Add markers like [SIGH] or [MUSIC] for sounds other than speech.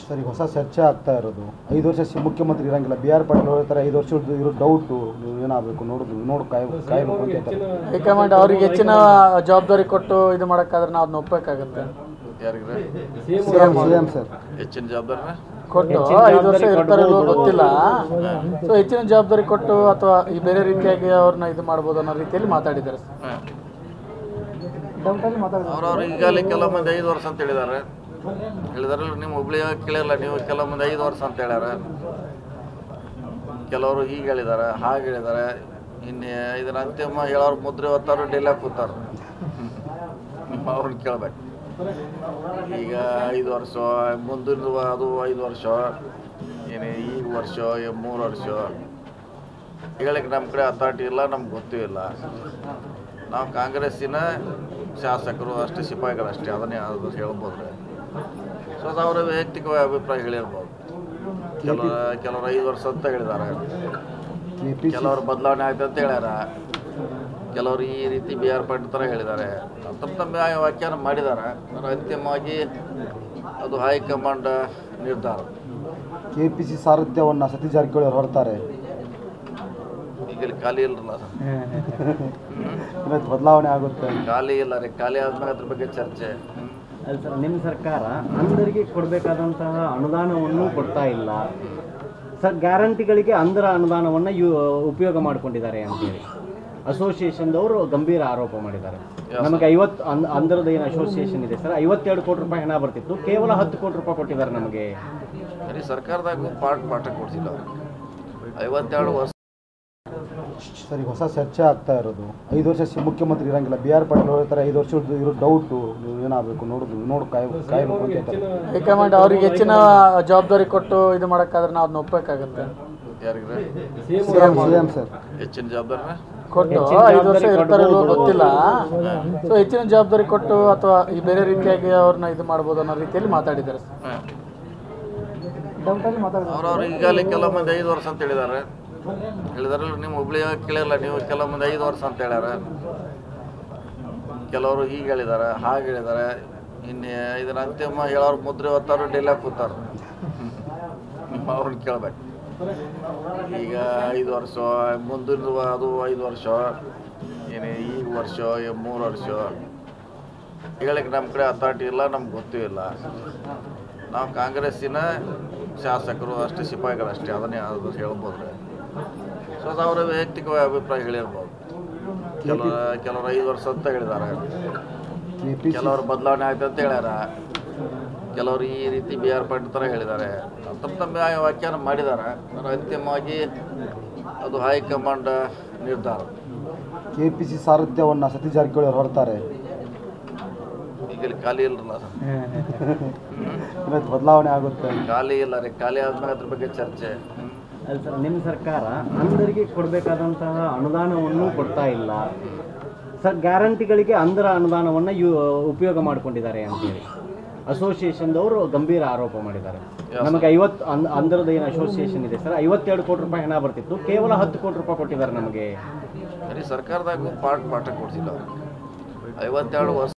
Sir ಈಗ ಹೊಸ ಚರ್ಚೆ ಆಗ್ತಾ ಇರೋದು. ಐದು ವರ್ಷ ಸಿ- ಮುಖ್ಯಮಂತ್ರಿ ಇರಂಗಿಲ್ಲ. ಬಿ ಆರ್ ಪಾಟೀಲ್ ಹೇಳ್ತಾರೆ ಐದು ವರ್ಷ ಇರೋ ಡೌಟು ನೀವು ಏನಾಗಬೇಕು ನೋಡುದು ನೋಡು ಹೈಕಮಾಂಡ್ ಅವ್ರಿಗೆ ಹೆಚ್ಚಿನ ಜವಾಬ್ದಾರಿ ಕೊಟ್ಟು ಇದು ಮಾಡೋಕ್ಕಾದ್ರೆ ನಾವು ಅದನ್ನ ಒಪ್ಪಬೇಕಾಗತ್ತೆ ಹೆಚ್ಚಿನ ಜವಾಬ್ದಾರಿ ಕೊಟ್ಟು ಐದು ವರ್ಷ ಇರ್ತಾರೆ ಗೊತ್ತಿಲ್ಲ. ಸೊ ಹೆಚ್ಚಿನ ಜವಾಬ್ದಾರಿ ಕೊಟ್ಟು ಅಥವಾ ಈ ಬೇರೆ ರೀತಿಯಾಗಿ ಅವ್ರನ್ನ ಇದು ಮಾಡ್ಬೋದು ಅನ್ನೋ ರೀತಿಯಲ್ಲಿ ಮಾತಾಡಿದ್ದಾರೆ ಸರ್. ಅವ್ರವ್ರು ಈಗಾಗಲೇ ಕೆಲವು ಮಂದಿ ಐದು ವರ್ಷ ಅಂತ ಹೇಳಿದ್ದಾರೆ. ಹೇಳಿದಾರೆ ನಿಮ್ಮ ಹುಬ್ಳಿ ಕೇಳಿಲ್ಲ? ನೀವು ಕೆಲವು ಐದು ವರ್ಷ ಅಂತ ಹೇಳ್ಯಾರ. ಕೆಲವರು ಹೀಗೆ ಹೇಳಿದ್ದಾರೆ ಹಾಗೆ ಹೇಳಿದ್ದಾರೆ ಇನ್ನು ಇದರ ಅಂತಿಮ ಹೇಳೋರು ಮುದ್ರೆ ಹೊತ್ತಾರು ಡೆಲ್ಲ ಕೂತಾರ. ನಿಮ್ಮ ಅವ್ರನ್ನ ಕೇಳ್ಬೇಕು. ಈಗ ಐದು ವರ್ಷ ಮುಂದಿನ ಅದು ಐದು ವರ್ಷ ಏನು ಈಗ ವರ್ಷ ಮೂರು ವರ್ಷ. ಹೇಳಕ್ಕೆ ನಮ್ಮ ಕಡೆ ಅಥಾರಿಟಿ ಇಲ್ಲ, ನಮ್ಗೆ ಗೊತ್ತೂ ಇಲ್ಲ. ನಾವು ಕಾಂಗ್ರೆಸ್ಸಿನ ಶಾಸಕರು ಅಷ್ಟೇ ಸಿಪಾಯಿಗಳು ಅಷ್ಟೇ ಅದನ್ನೇ ಅದು ಹೇಳ್ಬೋದು ಸೊ ಅದು ಅವರ ವೈಯಕ್ತಿಕ ಅಭಿಪ್ರಾಯ ಹೇಳಿರ್ಬೋದು ಕೆಲವರು ಕೆಲವರು ಐದು ವರ್ಷ ಅಂತ ಪಿ ಕೆಲವರು ಬದಲಾವಣೆ ಆಯ್ತು ಅಂತ ಹೇಳ್ಯಾರ. ಕೆಲವರು ಈ ರೀತಿ ಬಿ ಆರ್ ಪಾಟೀಲ್ ಥರ ಹೇಳಿದ್ದಾರೆ. ತಮ್ಮ ತಮ್ಮ ವ್ಯಾಖ್ಯಾನ ಮಾಡಿದ್ದಾರೆ. ಅಂತಿಮವಾಗಿ ಅದು ಹೈಕಮಾಂಡ್ ನಿರ್ಧಾರ. ಕೆ ಪಿ ಸಿ ಸಾರಥ್ಯವನ್ನು ಸತೀಶ್ ಜಾರಕಿಹೊಳಿ ಅವರು ಹೊರತಾರೆ ಈಗ ಇಲ್ಲಿ ಖಾಲಿ ಇಲ್ಲರಲ್ಲ [LAUGHS] ಬದಲಾವಣೆ ಆಗುತ್ತೆ. ಖಾಲಿ ಇಲ್ಲ ರೀ. ಖಾಲಿ ಆದ್ಮೇಲೆ ಅದ್ರ ಬಗ್ಗೆ ಚರ್ಚೆ. ಅಲ್ಲ ಸರ್ ನಿಮ್ಮ ಸರ್ಕಾರ ಅಂಧರಿಗೆ ಕೊಡಬೇಕಾದಂತಹ ಅನುದಾನವನ್ನು ಕೊಡ್ತಾ ಇಲ್ಲ. ಸರ್ ಗ್ಯಾರಂಟಿಗಳಿಗೆ ಅಂಧರ ಅನುದಾನವನ್ನು ಯು ಉಪಯೋಗ ಮಾಡಿಕೊಂಡಿದ್ದಾರೆ ಅಂತೇಳಿ. ಅಸೋಸಿಯೇಷನ್ದವರು ಗಂಭೀರ ಆರೋಪ ಮಾಡಿದ್ದಾರೆ. ನಮಗೆ ಐವತ್ತು ಅಂದರದ ಅಂಧರದ ಏನು ಅಸೋಸಿಯೇಷನ್ ಇದೆ ಸರ್? ಐವತ್ತೆರಡು ಕೋಟಿ ರೂಪಾಯಿ ಹಣ ಬರ್ತಿತ್ತು. ಕೇವಲ ಹತ್ತು ಕೋಟಿ ರೂಪಾಯಿ ಕೊಟ್ಟಿದ್ದಾರೆ ನಮಗೆ. ಸರಿ ಸರ್ಕಾರದಾಗ ಪಾಠ ಪಾಠ ಕೊಡ್ಸಿಲ್ಲ ಐವತ್ತೆರಡು ವರ್ಷ ಸರ್ ಈಗ ಹೊಸ ಚರ್ಚೆ ಆಗ್ತಾ ಇರೋದು. ಐದು ವರ್ಷ ಸಿ- ಮುಖ್ಯಮಂತ್ರಿ ಇರಂಗಿಲ್ಲ. ಬಿ ಆರ್ ಪಾಟೀಲ್ ಹೇಳ್ತಾರೆ ಐದು ವರ್ಷ ಇರೋ ಡೌಟು ನೀವು ಏನಾಗಬೇಕು ನೋಡುದು ನೋಡು ಹೈಕಮಾಂಡ್ ಅವ್ರಿಗೆ ಹೆಚ್ಚಿನ ಜವಾಬ್ದಾರಿ ಕೊಟ್ಟು ಇದು ಮಾಡೋಕ್ಕಾದ್ರೆ ನಾವು ಅದನ್ನ ಒಪ್ಪಬೇಕಾಗತ್ತೆ ಹೆಚ್ಚಿನ ಜವಾಬ್ದಾರಿ ಕೊಟ್ಟು ಐದು ವರ್ಷ ಇರ್ತಾರೆ ಗೊತ್ತಿಲ್ಲ. ಸೊ ಹೆಚ್ಚಿನ ಜವಾಬ್ದಾರಿ ಕೊಟ್ಟು ಅಥವಾ ಈ ಬೇರೆ ರೀತಿಯಾಗಿ ಅವ್ರನ್ನ ಇದು ಮಾಡ್ಬೋದು ಅನ್ನೋ ರೀತಿಯಲ್ಲಿ ಮಾತಾಡಿದ್ದಾರೆ ಸರ್. ಅವ್ರವ್ರು ಈಗಾಗಲೇ ಕೆಲವು ಮಂದಿ ಐದು ವರ್ಷ ಅಂತ ಹೇಳಿದ್ದಾರೆ. ಹೇಳಿದಾರೆ ನಿಮ್ಮ ಹುಬ್ಳಿ ಕೇಳಿಲ್ಲ, ನೀವು ಕೆಲವು ಐದು ವರ್ಷ ಅಂತ ಹೇಳ್ಯಾರ. ಕೆಲವರು ಹೀಗೆ ಹೇಳಿದ್ದಾರೆ ಹಾಗೆ ಹೇಳಿದ್ದಾರೆ ಇನ್ನು ಇದರ ಅಂತಿಮ ಹೇಳೋರು ಮುದ್ರೆ ಹೊತ್ತಾರು ಡೆಲ್ಲ ಕೂತಾರ. ನಿಮ್ಮ ಅವ್ರನ್ನ ಕೇಳ್ಬೇಕು. ಈಗ ಐದು ವರ್ಷ ಮುಂದಿನ ಅದು ಐದು ವರ್ಷ ಏನು ಈಗ ವರ್ಷ ಮೂರು ವರ್ಷ. ಹೇಳಕ್ಕೆ ನಮ್ಮ ಕಡೆ ಅಥಾರಿಟಿ ಇಲ್ಲ, ನಮ್ಗೆ ಗೊತ್ತೂ ಇಲ್ಲ. ನಾವು ಕಾಂಗ್ರೆಸ್ಸಿನ ಶಾಸಕರು ಅಷ್ಟೇ ಸಿಪಾಯಿಗಳು ಅಷ್ಟೇ ಅದನ್ನೇ ಅದು ಹೇಳ್ಬೋದು ಸೊ ಅದು ಅವರ ವೈಯಕ್ತಿಕವಾಗಿ ಅಭಿಪ್ರಾಯ ಹೇಳಿರ್ಬೋದು ಕೆಲವರು ಕೆಲವರು ಐದು ವರ್ಷ ಅಂತ ಹೇಳಿದ್ದಾರೆ. ಕೆಲವರು ಬದಲಾವಣೆ ಆಯ್ತು ಅಂತ ಹೇಳ್ಯಾರ. ಕೆಲವರು ಈ ರೀತಿ ಬಿ ಆರ್ ಪಾಟೀಲ್ ಥರ ಹೇಳಿದ್ದಾರೆ. ತಮ್ಮ ತಮ್ಮ ವ್ಯಾಖ್ಯಾನ ಮಾಡಿದ್ದಾರೆ. ಅಂತಿಮವಾಗಿ ಅದು ಹೈಕಮಾಂಡ್ ನಿರ್ಧಾರ. ಕೆ ಪಿ ಸಿ ಸಾರಥ್ಯವನ್ನು ಸತೀಶ್ ಜಾರಕಿಹೊಳಿ ಹೊರತಾರೆ ಖಾಲಿ ಇಲ್ಲ [LAUGHS] ಬದಲಾವಣೆ ಆಗುತ್ತೆ. ಖಾಲಿ ಇಲ್ಲ ರೀ ಖಾಲಿ ಆದ್ಮೇಲೆ ಅದ್ರ ಬಗ್ಗೆ ಚರ್ಚೆ. ಅಲ್ಲ ಸರ್ ನಿಮ್ಮ ಸರ್ಕಾರ ಅಂಧರಿಗೆ ಕೊಡಬೇಕಾದಂತಹ ಅನುದಾನವನ್ನು ಕೊಡ್ತಾ ಇಲ್ಲ. ಸರ್ ಗ್ಯಾರಂಟಿಗಳಿಗೆ ಅಂಧರ ಅನುದಾನವನ್ನು ಯು ಉಪಯೋಗ ಮಾಡಿಕೊಂಡಿದ್ದಾರೆ ಅಂತೇಳಿ. ಅಸೋಸಿಯೇಷನ್ದವರು ಗಂಭೀರ ಆರೋಪ ಮಾಡಿದ್ದಾರೆ. ನಮಗೆ ಐವತ್ತು ಅಂದರದ ಅಂಧರದ ಏನು ಅಸೋಸಿಯೇಷನ್ ಇದೆ ಸರ್ ಐವತ್ತೆರಡು ಕೋಟಿ ರೂಪಾಯಿ ಹಣ ಬರ್ತಿತ್ತು ಕೇವಲ ಹತ್ತು ಕೋಟಿ ರೂಪಾಯಿ ಕೊಟ್ಟಿದ್ದಾರೆ ನಮಗೆ. ಸರ್ಕಾರದಾಗ ಪಾಠ ಪಾಠ ಕೊಡ್ತಿಲ್ಲ ಐವತ್ತೆರಡು ವರ್ಷ